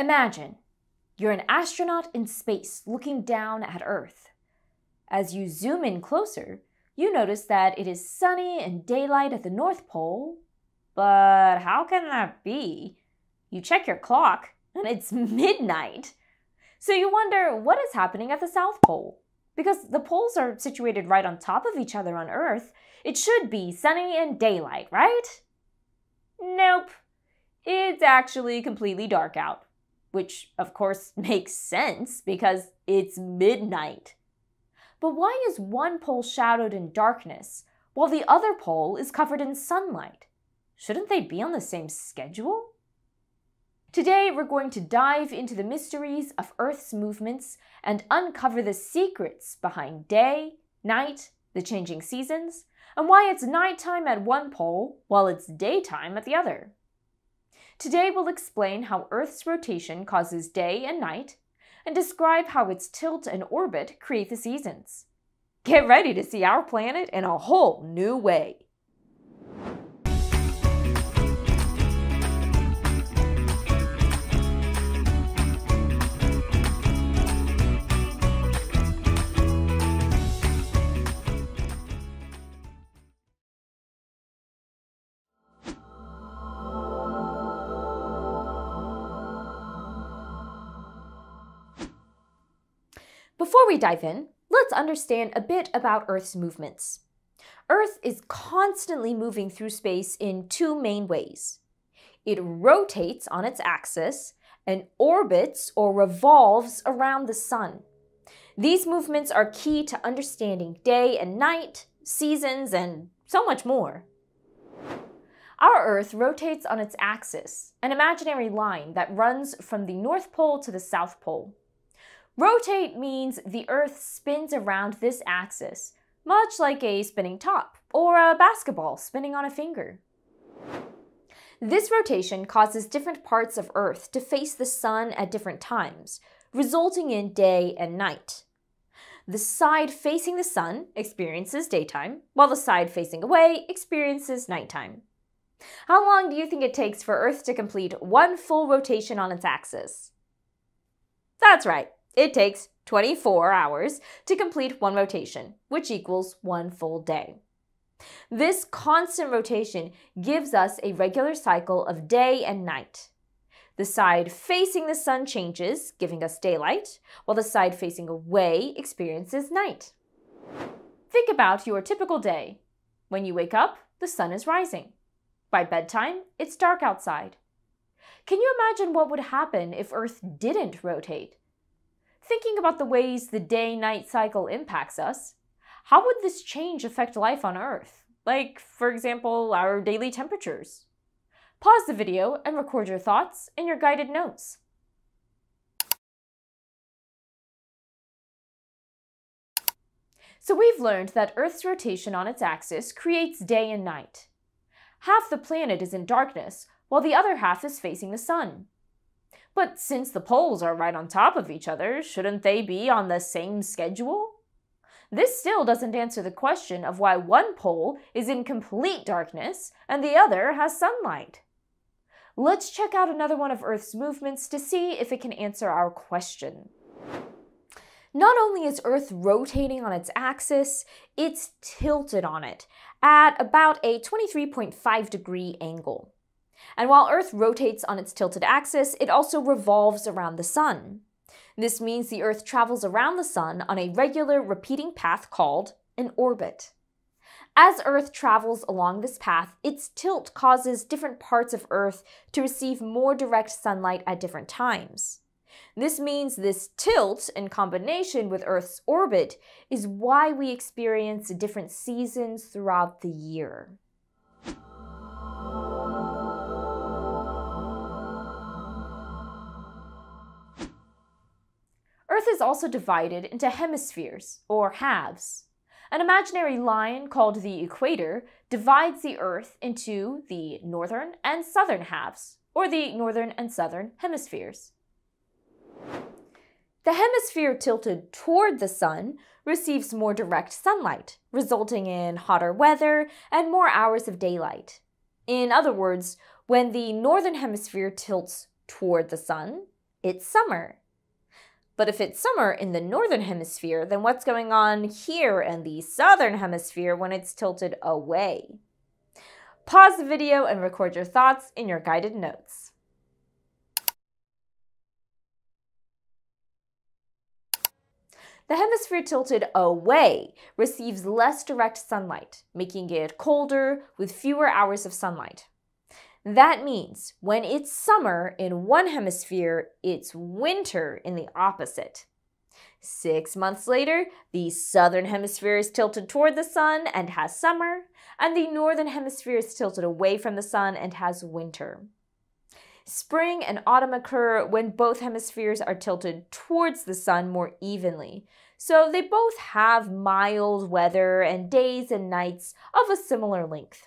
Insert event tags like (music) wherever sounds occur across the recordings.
Imagine you're an astronaut in space looking down at Earth. As you zoom in closer, you notice that it is sunny and daylight at the North Pole. But how can that be? You check your clock and it's (laughs) midnight. So you wonder what is happening at the South Pole. Because the poles are situated right on top of each other on Earth, it should be sunny and daylight, right? Nope. It's actually completely dark out. Which, of course, (laughs) makes sense because it's midnight. But why is one pole shadowed in darkness while the other pole is covered in sunlight? Shouldn't they be on the same schedule? Today, we're going to dive into the mysteries of Earth's movements and uncover the secrets behind day, night, the changing seasons, and why it's nighttime at one pole while it's daytime at the other. Today, we'll explain how Earth's rotation causes day and night, and describe how its tilt and orbit create the seasons. Get ready to see our planet in a whole new way. Before we dive in, let's understand a bit about Earth's movements. Earth is constantly moving through space in two main ways. It rotates on its axis and orbits or revolves around the sun. These movements are key to understanding day and night, seasons, and so much more. Our Earth rotates on its axis, an imaginary line that runs from the North Pole to the South Pole. Rotate means the Earth spins around this axis, much like a spinning top or a basketball spinning on a finger. This rotation causes different parts of Earth to face the sun at different times, resulting in day and night. The side facing the sun experiences daytime, while the side facing away experiences nighttime. How long do you think it takes for Earth to complete one full rotation on its axis? That's right, it takes 24 hours to complete one rotation, which equals one full day. This constant rotation gives us a regular cycle of day and night. The side facing the sun changes, giving us daylight, while the side facing away experiences night. Think about your typical day. When you wake up, the sun is rising. By bedtime, it's dark outside. Can you imagine what would happen if Earth didn't rotate? Thinking about the ways the day night cycle impacts us, how would this change affect life on Earth? Like, for example, our daily temperatures. Pause the video and record your thoughts in your guided notes. So we've learned that Earth's rotation on its axis creates day and night. Half the planet is in darkness, while the other half is facing the sun. But since the poles are right on top of each other, shouldn't they be on the same schedule? This still doesn't answer the question of why one pole is in complete darkness and the other has sunlight. Let's check out another one of Earth's movements to see if it can answer our question. Not only is Earth rotating on its axis, it's tilted on it at about a 23.5 degree angle. And while Earth rotates on its tilted axis, it also revolves around the Sun. This means the Earth travels around the Sun on a regular repeating path called an orbit. As Earth travels along this path, its tilt causes different parts of Earth to receive more direct sunlight at different times. This means this tilt, in combination with Earth's orbit, is why we experience different seasons throughout the year. Earth is also divided into hemispheres, or halves. An imaginary line called the equator divides the Earth into the northern and southern halves, or the northern and southern hemispheres. The hemisphere tilted toward the sun receives more direct sunlight, resulting in hotter weather and more hours of daylight. In other words, when the northern hemisphere tilts toward the sun, It's summer. But if it's summer in the northern hemisphere, then what's going on here in the southern hemisphere when it's tilted away? Pause the video and record your thoughts in your guided notes. The hemisphere tilted away receives less direct sunlight, making it colder with fewer hours of sunlight. That means when it's summer in one hemisphere, it's winter in the opposite. Six months later, the southern hemisphere is tilted toward the sun and has summer, and the northern hemisphere is tilted away from the sun and has winter. Spring and autumn occur when both hemispheres are tilted towards the sun more evenly, so they both have mild weather and days and nights of a similar length.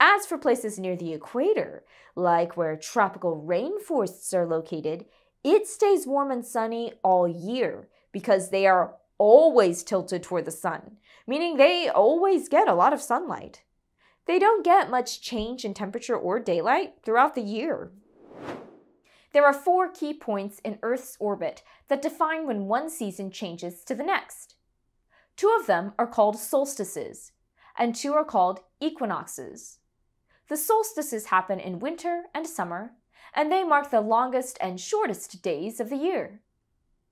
As for places near the equator, like where tropical rainforests are located, it stays warm and sunny all year because they are always tilted toward the sun, meaning they always get a lot of sunlight. They don't get much change in temperature or daylight throughout the year. There are four key points in Earth's orbit that define when one season changes to the next. Two of them are called solstices, and two are called equinoxes. The solstices happen in winter and summer, and they mark the longest and shortest days of the year.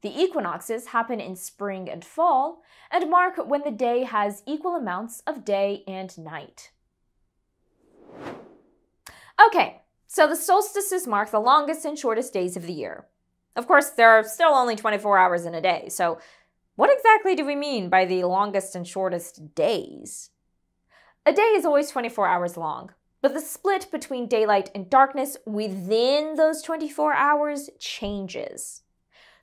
The equinoxes happen in spring and fall and mark when the day has equal amounts of day and night. Okay, so the solstices mark the longest and shortest days of the year. Of course, there are still only 24 hours in a day, so what exactly do we mean by the longest and shortest days? A day is always 24 hours long, but the split between daylight and darkness within those 24 hours changes.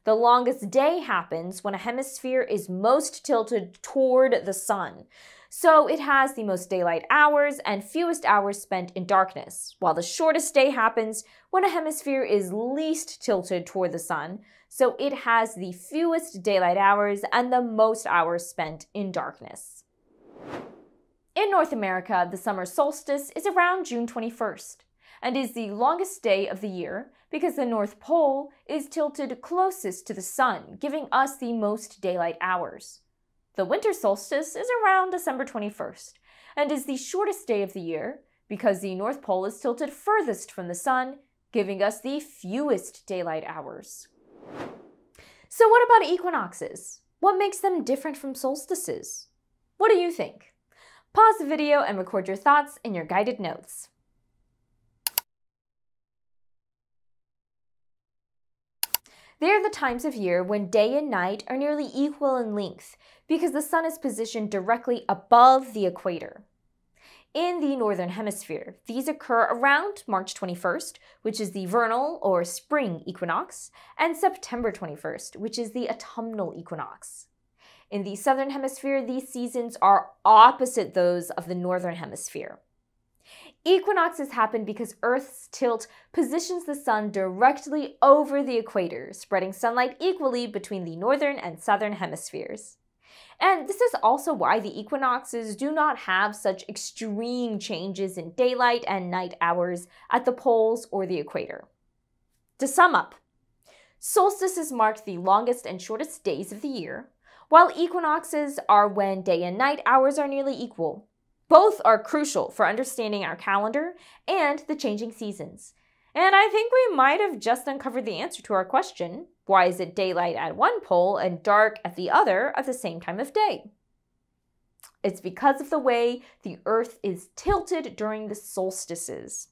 The longest day happens when a hemisphere is most tilted toward the sun. So it has the most daylight hours and fewest hours spent in darkness, while the shortest day happens when a hemisphere is least tilted toward the sun. So it has the fewest daylight hours and the most hours spent in darkness. In North America, the summer solstice is around June 21st and is the longest day of the year because the North Pole is tilted closest to the sun, giving us the most daylight hours. The winter solstice is around December 21st and is the shortest day of the year because the North Pole is tilted furthest from the sun, giving us the fewest daylight hours. So, what about equinoxes? What makes them different from solstices? What do you think? Pause the video and record your thoughts in your guided notes. They are the times of year when day and night are nearly equal in length because the sun is positioned directly above the equator. In the Northern Hemisphere, these occur around March 21st, which is the vernal or spring equinox, and September 21st, which is the autumnal equinox. In the southern hemisphere, these seasons are opposite those of the northern hemisphere. Equinoxes happen because Earth's tilt positions the sun directly over the equator, spreading sunlight equally between the northern and southern hemispheres. And this is also why the equinoxes do not have such extreme changes in daylight and night hours at the poles or the equator. To sum up, solstices mark the longest and shortest days of the year, while equinoxes are when day and night hours are nearly equal. Both are crucial for understanding our calendar and the changing seasons. And I think we might have just uncovered the answer to our question why is it daylight at one pole and dark at the other at the same time of day? It's because of the way the Earth is tilted during the solstices.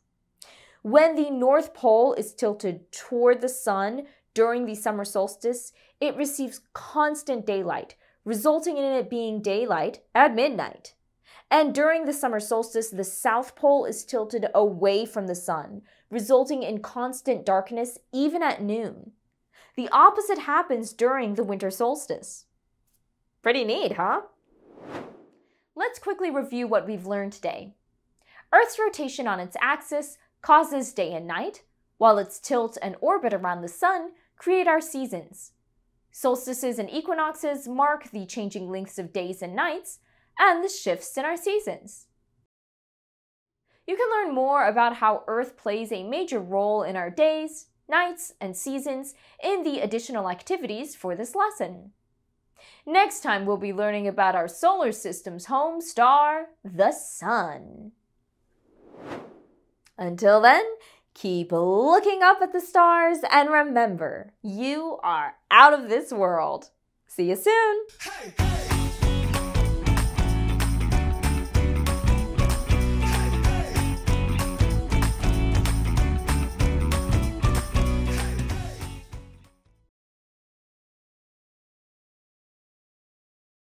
When the North Pole is tilted toward the sun during the summer solstice, it receives constant daylight, resulting in it being daylight at midnight. And during the summer solstice, the South Pole is tilted away from the sun, resulting in constant darkness even at noon. The opposite happens during the winter solstice. Pretty neat, huh? Let's quickly review what we've learned today. Earth's rotation on its axis causes day and night, while its tilt and orbit around the sun create our seasons. Solstices and equinoxes mark the changing lengths of days and nights and the shifts in our seasons. You can learn more about how Earth plays a major role in our days, nights, and seasons in the additional activities for this lesson. Next time, we'll be learning about our solar system's home star, the Sun. Until then, keep looking up at the stars and remember, you are out of this world. See you soon! Hey, hey.